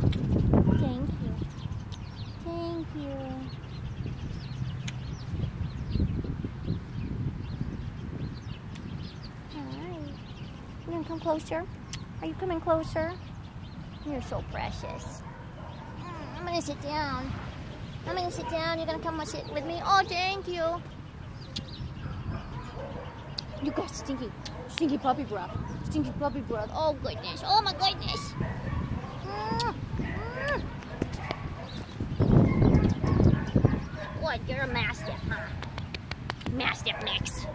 Thank you. Thank you. Hi. You gonna come closer? Are you coming closer? You're so precious. I'm gonna sit down. I'm gonna sit down. You're gonna come and sit with me. Oh, thank you. You got stinky, stinky puppy breath. Stinky puppy breath. Oh goodness. Oh my goodness. You're a mastiff, huh? Mastiff mix.